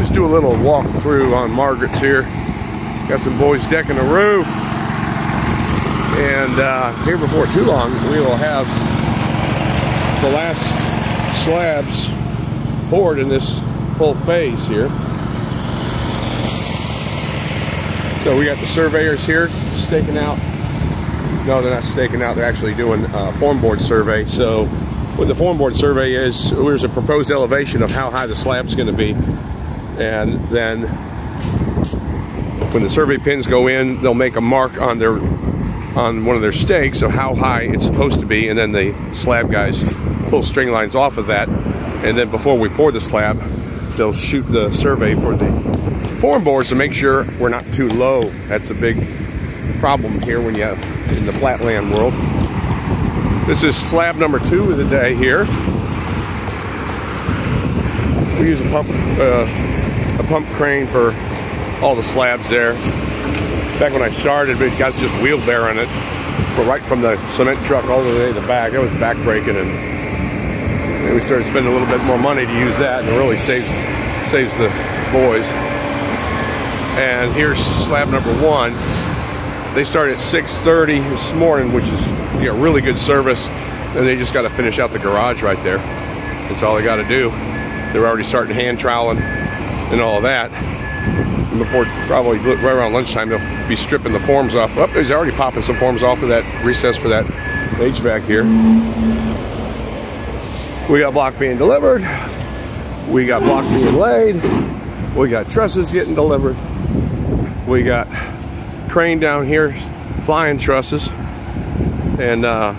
just do a little walk through on Margaret's here. Got some boys decking the roof. And uh, here before too long, we will have the last slabs poured in this whole phase here. So we got the surveyors here staking out. No, they're not staking out. They're actually doing a form board survey. So what the form board survey is, there's a proposed elevation of how high the slab's going to be. And then when the survey pins go in, they'll make a mark on their on one of their stakes of how high it's supposed to be, and then the slab guys pull string lines off of that. And then before we pour the slab, they'll shoot the survey for the form boards to make sure we're not too low. That's a big problem here when you have in the flatland world. This is slab number two of the day here. We use a pump, uh, a pump crane for all the slabs there. Back when I started, we guys just wheelbarrowing it for right from the cement truck all the way to the back. It was backbreaking, and, and we started spending a little bit more money to use that, and it really saves saves the boys. And here's slab number one. They start at 6:30 this morning, which is you know really good service, and they just got to finish out the garage right there. That's all they got to do. They're already starting hand troweling and all that before probably right around lunchtime they'll be stripping the forms off. Oh, he's already popping some forms off of that recess for that HVAC here. We got block being delivered. We got block being laid. We got trusses getting delivered. We got crane down here flying trusses. And uh,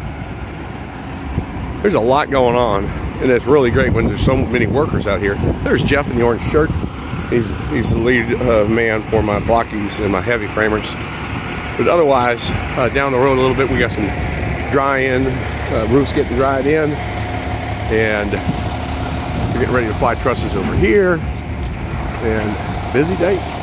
there's a lot going on. And it's really great when there's so many workers out here. There's Jeff in the orange shirt. He's, he's the lead uh, man for my blockies and my heavy framers. But otherwise, uh, down the road a little bit, we got some dry in, uh, roofs getting dried in, and we're getting ready to fly trusses over here. And busy day.